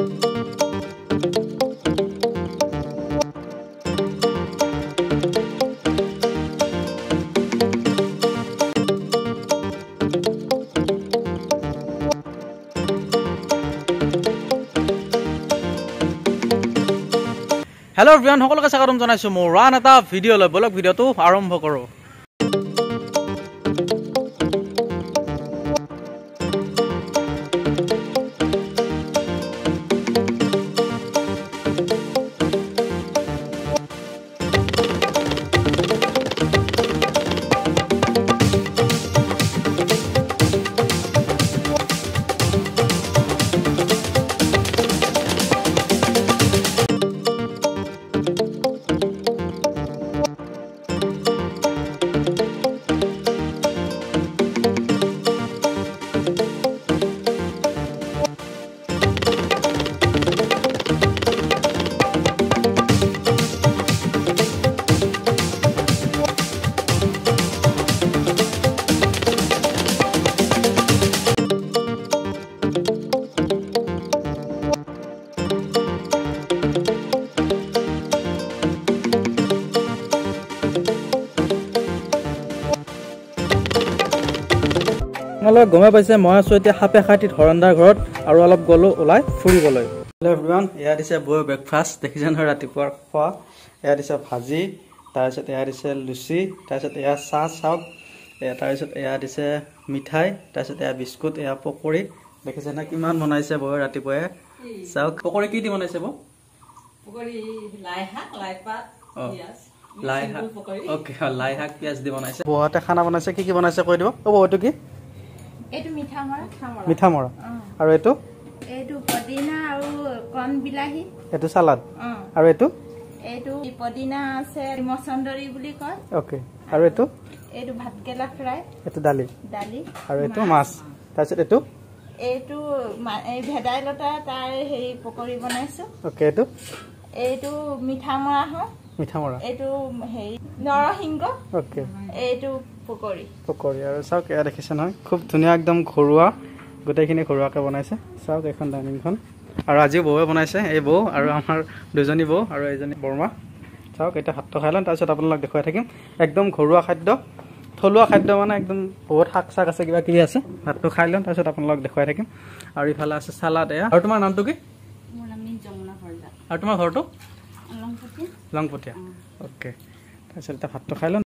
Hello বিয়ান সকলোকে স্বাগতম জনাইছোঁ। মোৰ ৰান এটা ভিডিঅ'লৈ বলক ভিডিঅ'টো আৰম্ভ কৰোঁ। আপোনালোকে গমে পাইছে মই আছোঁ এতিয়া সাপে খাটিত হৰণদাৰ ঘৰত আৰু অলপ গ'লোঁ ওলাই ফুৰিবলৈ। হেল্ল' এভৰিৱান এয়া দিছে বৈ ব্ৰেকফাষ্ট দেখিছে নহয় ৰাতিপুৱাৰ খোৱা। এয়া দিছে ভাজি তাৰপিছত এয়া দিছে লুচি তাৰপিছত এয়া চাহ চাওক তাৰপিছত এয়া দিছে মিঠাই তাৰপিছত এয়া বিস্কুট এয়া পকৰি। দেখিছে নহয় কিমান বনাইছে বৈ ৰাতিপুৱাই? চাওক পকৰি কি দি বনাইছে বৌ? পকৰি লাই শাক লাই পাত অ। পিঁয়াজ লাই শাক চিম্পুল পকৰি অ'কে লাই শাক পিঁয়াজ দি বনাইছে। বৌহঁতে খানা বনাইছে কি কি বনাইছে কৈ দিব? অ' বৌ এইটো কি? এইটো মিঠা মৰা মিঠা মৰা। অঁ। আৰু এইটো? এইটো পদিনা আৰু কণ বিলাহী। এইটো চালাড। অঁ। আৰু এইটো? এইটো পদিনা আছে মচন্দৰী বুলি কয়। অ'কে আৰু এইটো? এইটো ভাতকেৰেলা ফ্ৰাই। এইটো দালি। দালি আৰু এইটো মাছ। তাৰপিছত এইটো? এইটো মা- এই ভেদাইলতা তাৰ হেৰি পকৰি বনাইছো। অ'কে এইটো? এইটো মিঠা মৰা হয়। মিঠা মৰা এইটো হেৰি নৰসিংহ। অ'কে। এইটো পকৰি। পকৰি আৰু চাওক এয়া দেখিছে নহয় খুব ধুনীয়া একদম ঘৰুৱা গোটেইখিনি ঘৰুৱাকৈ বনাইছে। চাওক এইখন ডাইনিংখন। আৰু আজিও বৌৱে বনাইছে এই বৌ আৰু আমাৰ দুজনী বৌ আৰু এজনী বৰমা। চাওক এতিয়া ভাতটো খাই ল'ম তাৰপিছত আপোনালোক দেখুৱাই থাকিম। একদম ঘৰুৱা খাদ্য থলুৱা খাদ্য মানে একদম বহুত শাক চাক আছে কিবা কিবি আছে। ভাতটো খাই ল'ম তাৰপিছত আপোনালোক দেখুৱাই থাকিম। আৰু ইফালে আছে চালাড এয়া। আৰু তোমাৰ নামটো কি? আৰু তোমাৰ ঘৰটো? অলংপতি লংপটীয়া। অ'কে তাৰপিছত এতিয়া ভাতটো খাই ল'ম